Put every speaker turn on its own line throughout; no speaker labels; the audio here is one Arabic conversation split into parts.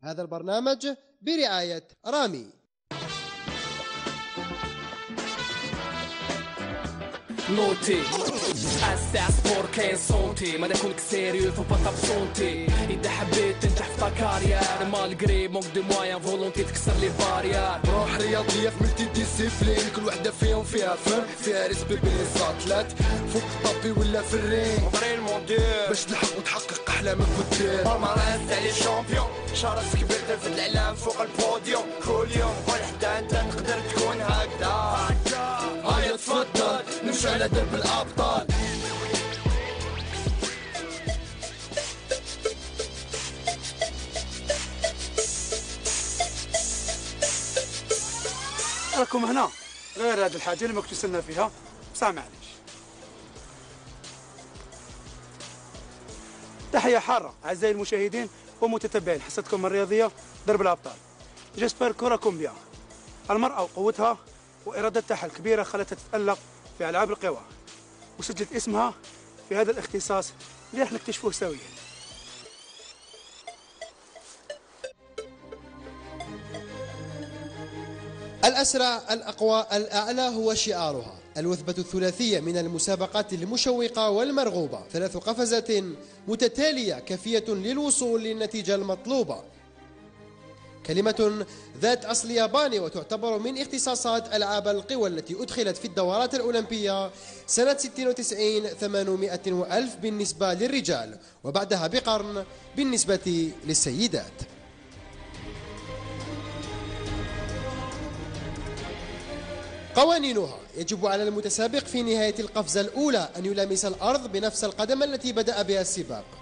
هذا البرنامج برعاية رامي.
أساس sport كاين santé ما نكون sérieux faut pas t'absenter إذا حبيت تنجح في carrière malgré manque de moyens volonté تكسر les barrières
روح رياضية في multi disciplines كل وحدة فيهم فيها فن فيها respect بين les athlètes فوق ال tapis ولا في ال
ring عمري
باش تلحق وتحقق أحلامك وتدير
بالمارس تاع لي شامبيون شارس كبير في الإعلام فوق البوديوم كل يوم قول حتى أنت تقدر تكون هكذا نمشي على درب الأبطال.
راكم هنا. غير هذه الحاجة اللي ما كنتو فيها. بصح معليش تحية حارة أعزائي المشاهدين ومتتبعين حصتكم الرياضية درب الأبطال. جيسبر كوراكم بيان المرأة وقوتها وإرادتها الكبيرة خلتها تتألق في ألعاب القوى وسجلت اسمها في هذا الاختصاص اللي راح نكتشفوه سويا.
الأسرع الأقوى الأعلى هو شعارها الوثبة الثلاثية من المسابقات المشوقة والمرغوبة ثلاث قفزات متتالية كافية للوصول للنتيجة المطلوبة. كلمة ذات أصل ياباني وتعتبر من اختصاصات ألعاب القوى التي أدخلت في الدورات الأولمبية سنة 96 800 وألف بالنسبة للرجال وبعدها بقرن بالنسبة للسيدات. قوانينها يجب على المتسابق في نهاية القفزة الأولى أن يلامس الأرض بنفس القدم التي بدأ بها السباق.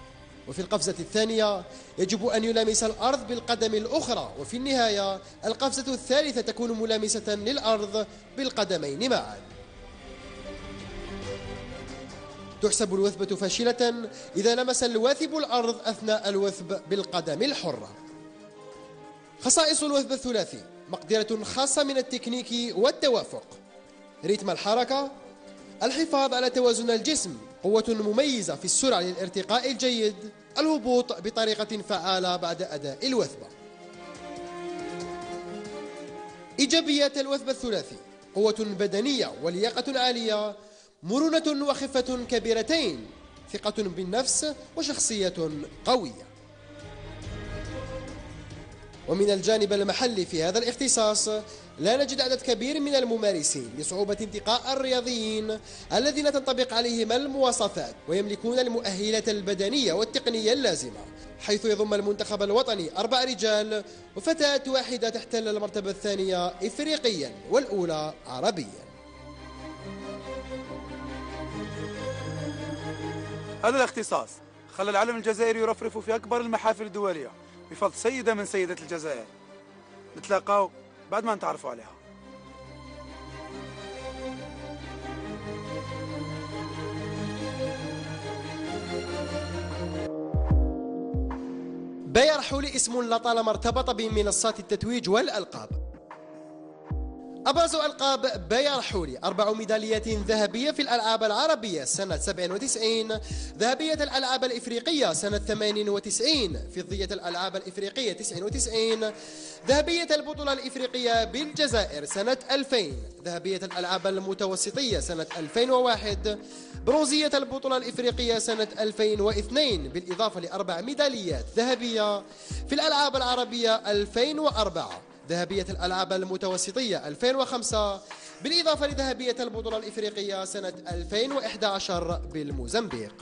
وفي القفزة الثانية يجب أن يلامس الأرض بالقدم الأخرى وفي النهاية القفزة الثالثة تكون ملامسة للأرض بالقدمين معا. تحسب الوثبة فاشلة إذا لمس الواثب الأرض أثناء الوثب بالقدم الحرة. خصائص الوثب الثلاثي مقدرة خاصة من التكنيك والتوافق. رتم الحركة الحفاظ على توازن الجسم قوة مميزة في السرعة للارتقاء الجيد. الهبوط بطريقة فعالة بعد أداء الوثبة. إيجابيات الوثبة الثلاثي قوة بدنية ولياقة عالية مرونة وخفة كبيرتين ثقة بالنفس وشخصية قوية. ومن الجانب المحلي في هذا الاختصاص لا نجد عدد كبير من الممارسين لصعوبة انتقاء الرياضيين الذين تنطبق عليهم المواصفات ويملكون المؤهلات البدنية والتقنية اللازمة حيث يضم المنتخب الوطني أربع رجال وفتاة واحدة تحتل المرتبة الثانية إفريقيا والأولى عربيا.
هذا الاختصاص خلى العلم الجزائري يرفرف في أكبر المحافل الدولية. بفضل سيدة من سيدات الجزائر. نتلاقاو بعد ما نتعرفوا عليها.
باير حولي اسم لطالما ارتبط بمنصات التتويج والألقاب. أبرز ألقاب باير حولي. أربع ميداليات ذهبية في الألعاب العربية. سنة 97 ذهبية الألعاب الإفريقية. سنة 98 فضية الألعاب الإفريقية 99 ذهبية البطولة الإفريقية بالجزائر. سنة 2000 ذهبية الألعاب المتوسطية. سنة 2001 برونزية البطولة الإفريقية. سنة 2002 بالإضافة لأربع ميداليات ذهبية في الألعاب العربية 2004 ذهبية الألعاب المتوسطية 2005 بالإضافة لذهبية البطولة الإفريقية سنة 2011 بالموزمبيق.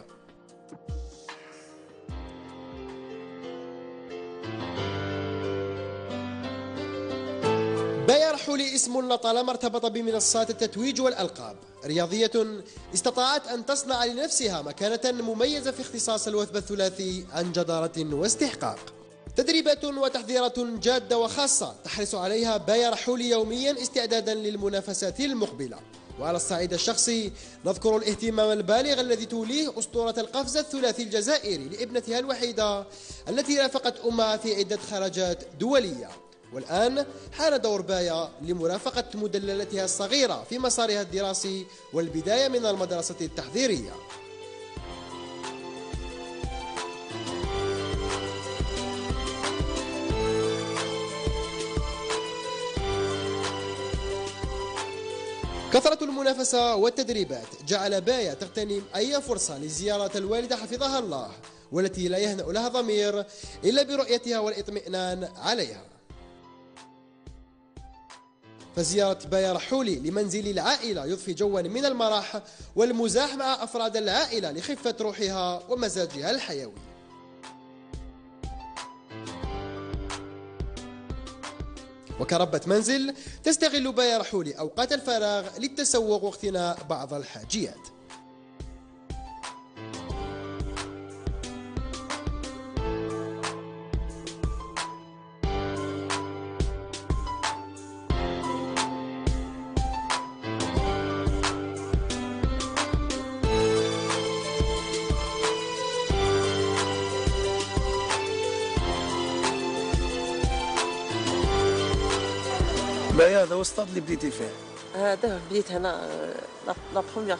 باير حولي اسم لطالما ارتبط بمنصات التتويج والألقاب. رياضية استطاعت أن تصنع لنفسها مكانة مميزة في اختصاص الوثب الثلاثي عن جدارة واستحقاق. تدريبات وتحضيرات جادة وخاصة تحرص عليها باير حولي يوميا استعدادا للمنافسات المقبلة. وعلى الصعيد الشخصي نذكر الاهتمام البالغ الذي توليه أسطورة القفز الثلاثي الجزائري لابنتها الوحيدة التي رافقت أمها في عدة خرجات دولية. والآن حان دور بايا لمرافقة مدللتها الصغيرة في مسارها الدراسي والبداية من المدرسة التحضيرية كثرة المنافسة والتدريبات جعل بايا تغتنم أي فرصة لزيارة الوالدة حفظها الله والتي لا يهنأ لها ضمير إلا برؤيتها والاطمئنان عليها. فزيارة بايا رحولي لمنزل العائلة يضفي جوا من المرح والمزاح مع أفراد العائلة لخفة روحها ومزاجها الحيوي. وكربة منزل تستغل بايا رحولي أوقات الفراغ للتسوق واقتناء بعض الحاجيات.
بايا هذا هو السطاد اللي بديتي فيه.
هذا بديت هنا la première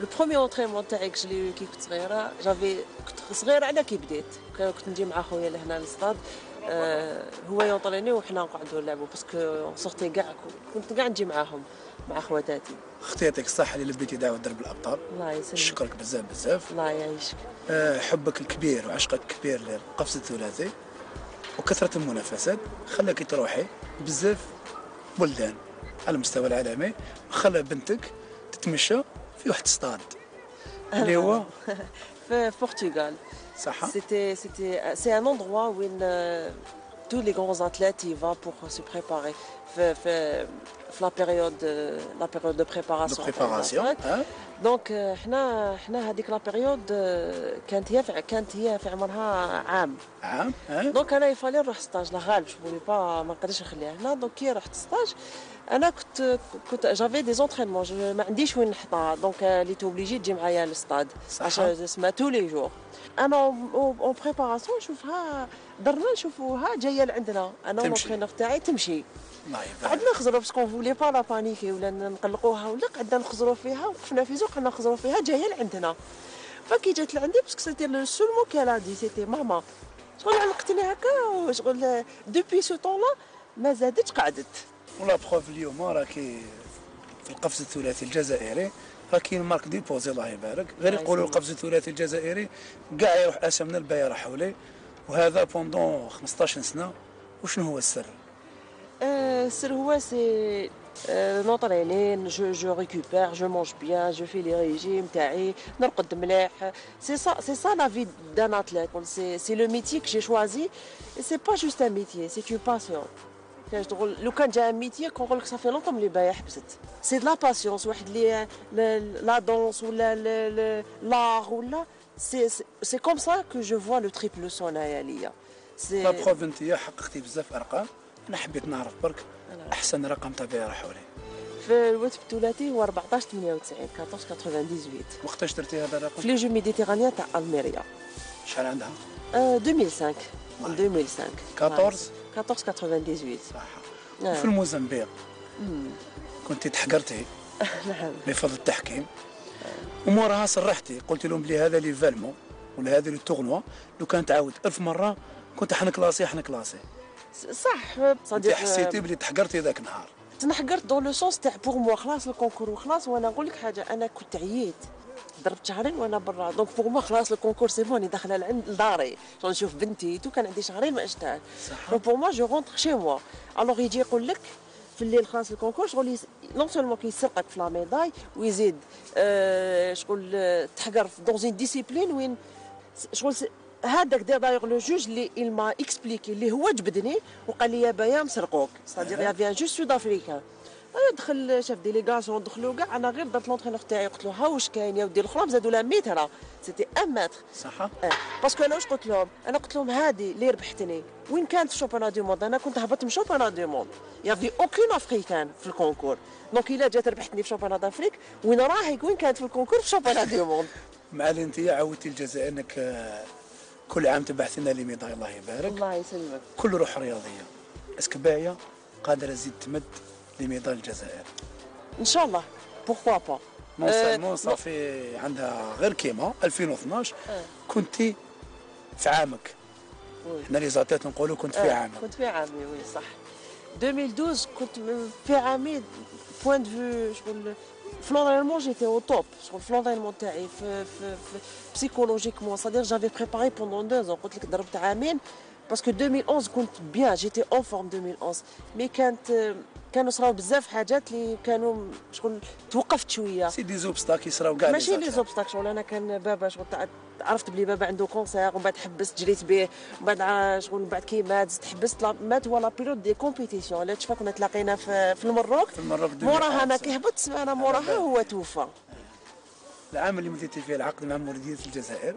le premier entraînement تاعي اللي كي كنت صغيرة j'avais كنت صغيرة على كي بديت. كنت نجي مع خويا لهنا للصطاد آه، هو يونطريني وحنا نقعدوا نلعبوا parce que surtout كاع كنت كاع نجي معاهم مع خواتاتي
أختي يعطيك الصحه اللي لبيتي دعوة درب الأبطال.
الله يسلمك.
نشكرك بزاف بزاف.
الله يعيشك.
آه، حبك الكبير وعشقك الكبير للقفز الثلاثي. وكثرة المنافسات خلاك تروحي بزاف بلدان على المستوى العالمي. خلى بنتك تتمشى في واحد ستاد اللي هو
في البرتغال
صح
c'était c'était c'est un endroit وين tous les grands athlètes y vont pour se préparer في في Fait, fait, في la période, euh, la période de
دو
préparation.
بريباراسيون ها
donc آه، حنا حنا هذيك la période آه، كانت هي في كانت هي في عمرها عام
عام ها
donc أنا il fallait نروح stage الله غالب je pouvais pas ما نقدرش نخليها هنا donc كي رحت stage أنا كنت كنت j'avais des entraînements ما عنديش وين نحطها donc elle est obligée تجي معايا للستاد
صح.
عشان اسمها tous les jours أنا en préparation نشوفها درنا نشوفوها جاية لعندنا أنا
تمشي.
و ال entraîneur تاعي تمشي
الله يبارك
قعدنا نخزروا parce que voulais pas la paniquer ولا نقلقوها ولا قعدنا نخزروا فيها وقفنا في زوج نخزروا فيها جاية لعندنا. فكي جات لعندي parce que c'était le seul mot qu'elle a dit c'était maman شغل علقتني هكا شغل depuis ce temps-là ما زادتش قعدت.
و la preuve اليوم راكي في القفز الثلاثي الجزائري راه كاين marque déposée الله يبارك. غير يقولوا. القفز الثلاثي الجزائري كاع يروح اسم من ال بايا رحولي. وهذا pendant 15 سنة. وشنو هو السر؟
Euh, السر هو c'est نوطريني je je récupère je mange bien je fais le régime تاعي نرقد مليح c'est ça c'est ça la vie d'un athlète c'est c'est le métier que j'ai choisi c'est pas juste un métier c'est une passion كاش تقول لو كان جا métier كنقول لك صافي longtemps ملي بايع حبست c'est la passion واحد اللي la danse ولا l'art ولا c'est c'est comme ça que je vois le triple saut هيا ليا c'est
la preuve انت حققتي بزاف ارقام أنا حبيت نعرف برك أحسن رقم تاع بايا رحولي.
في الوقت الثلاثي هو 14 98 14 98
وقتاش درتي هذا الرقم؟
في les jeux méditerranéens تاع ألميريا.
شحال عندها؟
آه، 2005
الله
2005
14
14 98
صح
نعم.
وفي الموزمبيق؟ كنت تحقرتي؟
نعم.
بفضل التحكيم. وموراها صرحتي قلت لهم بلي هذا l'événement ولا هذا le tournoi. لو كان تعاود ألف مرة كنت حنكلاسي حنكلاسي.
صح. صديق
حسيتي بلي تحقرتي ذاك النهار
تنحقرت dans le sens تاع pour moi خلاص ال concours وخلاص وأنا نقول لك حاجة أنا كنت عييت. ضربت شهرين وأنا برا. donc pour moi خلاص ال concours c'est bon داخلة لعند لداري نشوف بنتي تو كان عندي شهرين ما
صح.
donc pour moi je rentre chez moi alors يجي يقول لك في الليل خلاص ال concours شغل. non seulement كيسرقك في la médaille ويزيد آه شغل تحقر dans discipline وين؟ شغل هذاك داير داير le juge اللي m'a expliqué اللي هو جبدني وقال لي يا بايا مسرقوك. c'est-à-dire y avait une juge sud-africaine. دخل شاف délégation دخلوا كاع أنا غير درت l'entraîneur تاعي قلت له ها واش كاين يا ودي؟ الأخرى زادوا لها mètre. c'était un mètre
صح.
أه. parce que أنا واش قلت لهم؟ أنا قلت لهم هذه اللي ربحتني. وين كانت في championnat du monde؟ أنا كنت هبطت من championnat du monde. y avait aucune Africaine في ال concours. donc إلا جات ربحتني في championnat d'Afrique وين راهي وين كانت في ال concours في championnat du monde؟
مع اللي انت عودتي الجزائر أنك كل عام تبعث لنا les médailles الله يبارك.
الله يسلمك.
كل روح رياضية. est-ce que باية قادرة تزيد تمد les médailles الجزائر.
إن شاء الله. pourquoi
pas
آه،
seulement صافي عندها غير كيما 2012
آه.
كنتي في عامك.
oui.
حنا les athlètes نقولوا كنت في عامك.
كنت في عامي oui صح. 2012 كنت في عامي point de vue شغل في l'entraînement j'étais au top شغل في l'entraînement تاعي في في في psychologiquement c'est-à-dire j'avais préparé pendant deux قلت لك ضربت عامين parce que 2011 كنت bien j'étais en forme 2011 mais كانت كانوا صراو بزاف حاجات اللي كانوا شغل توقفت شوية.
c'est des obstacles يصراو كاع
ماشي لي obstacles شغل أنا كان بابا شغل عرفت بلي بابا عنده cancer ومن بعد حبست جريت به ومن بعد شغل من بعد كي مات زدت حبست مات هو لا des compétitions علاش تشوف كنا تلاقينا في, في المروك.
في المروك
موراها أنا كي هبطت سمعنا موراها هو توفى.
العام اللي مديتي فيه العقد مع مولودية الجزائر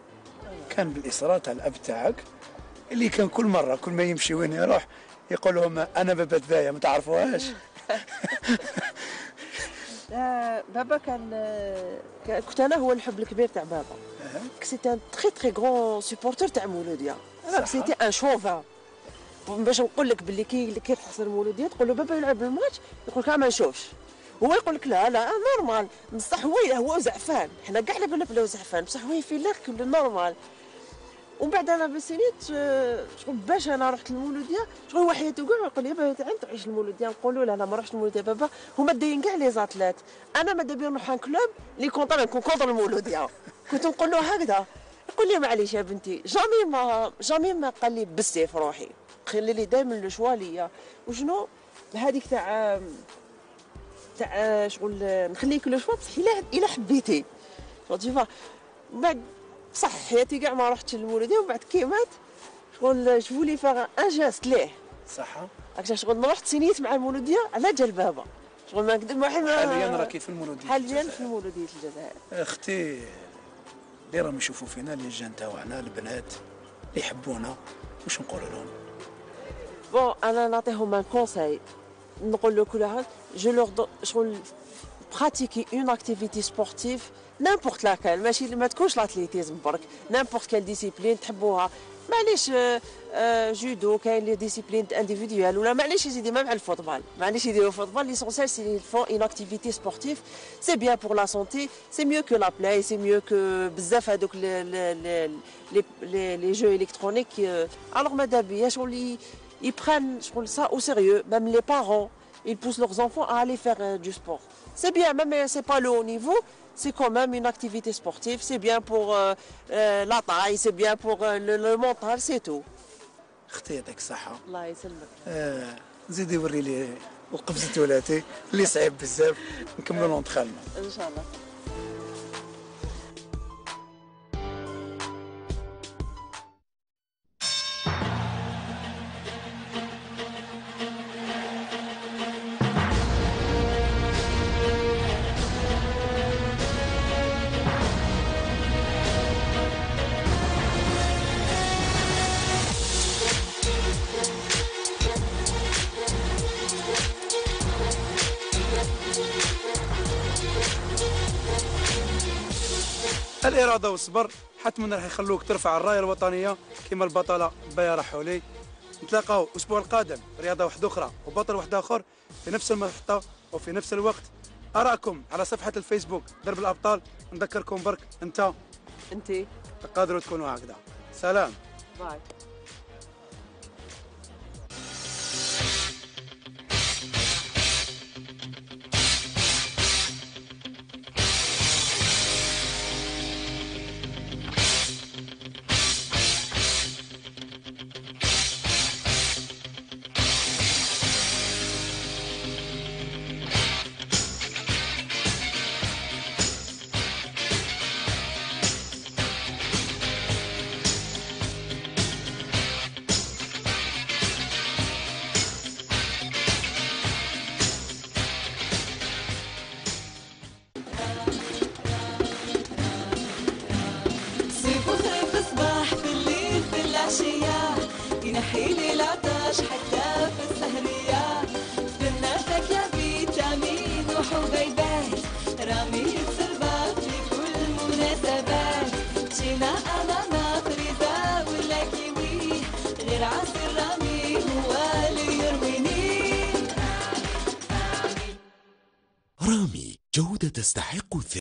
كان بالإصرار تاع الأب تاعك اللي كان كل مرة كل ما يمشي وين يروح يقول لهم أنا بابا تبايا ما تعرفوهاش.
بابا كان كنت أنا هو الحب الكبير تاع بابا. c'était un très très grand supporter تاع مولوديا. c'était un chauvin باش نقول لك باللي كي كي تخسر مولوديا تقول له بابا يلعب الماتش يقول لك ما نشوفش. هو يقول لك لا لا normal بصح هو هو زعفان. حنا كاع لعبنا بلا زعفان. بصح هو في الآخر normal ومن بعد أنا بسنيت شغل باش أنا رحت المولوديه شغل واحد كاع يقول لي بابا انت تعيش المولودية نقول له أنا ما رحتش المولوديه بابا هما دايرين كاع les athlètes. أنا ماذا بيا نروح club اللي كونت نكون contre المولودية. كنت نقول له هكذا. يقول لي معليش يا بنتي jamais ما jamais ما قال لي بسي في روحي. خلي لي دائما le choix ليا. وشنو؟ هذيك تاع تاع شغل نخليك le choix بصح إلا حبيتي. شغل بعد صح حياتي كاع ما رحتش للمولوديه ومن بعد كي مات شغل je voulais faire un geste ليه؟
صح
هكذا شغل ما رحت سينيت مع المولودية على جال بابا. شغل ما نكذب
واحد حاليا راكي في المولودية
حاليا في المولودية الجزائر.
أختي اللي راهم يشوفوا فينا les jeunes تاعنا البنات اللي يحبونا واش نقول لهم؟
bon أنا نعطيهم un conseil نقول له كل واحد je leur شغل pratiquer une activité sportive n'importe laquelle ماشي ما تكونش l'athlétisme برك n'importe quelle discipline تحبوها معليش جودو كاين les disciplines individuelles ولا معليش يزيدي مع الفوتبال معليش يديروا الفوتبال l'essentiel s'ils font une activité sportive c'est bien pour la santé c'est mieux que la play c'est mieux que بزاف هذوك لي les jeux électroniques alors ماذا بيا شغل ils prennent je ça au sérieux même les parents. ils poussent leurs enfants à aller faire euh, du sport c'est bien même c'est pas le haut niveau c'est quand même une activité sportive, c'est bien pour euh, euh, la taille, c'est bien pour euh, le, le mental, c'est tout.
اختي يعطيك الصحة.
الله يسلمك.
آه زيدي وري لي وقفزة ولاتي اللي صعيب بزاف نكملوا لونتخالنا.
ان شاء الله.
الإرادة والصبر. حتما راح يخلوك ترفع الراية الوطنية كما البطلة بايا رحولي نتلاقاو الأسبوع القادم رياضة واحدة أخرى وبطل واحد آخر في نفس المحطة وفي نفس الوقت. اراكم على صفحة الفيسبوك درب الأبطال. نذكركم برك أنت.
أنت.
تقدروا تكونوا هكذا. سلام.
باي.
ينحيلي العطش حتى في السهرية استناتك يا فيتامين وحبيبات. رامي السربات في كل جينا أنانا فريزة ولا كيوي. غير عصير رامي هو اللي يرويني.
رامي جودة تستحق الثقة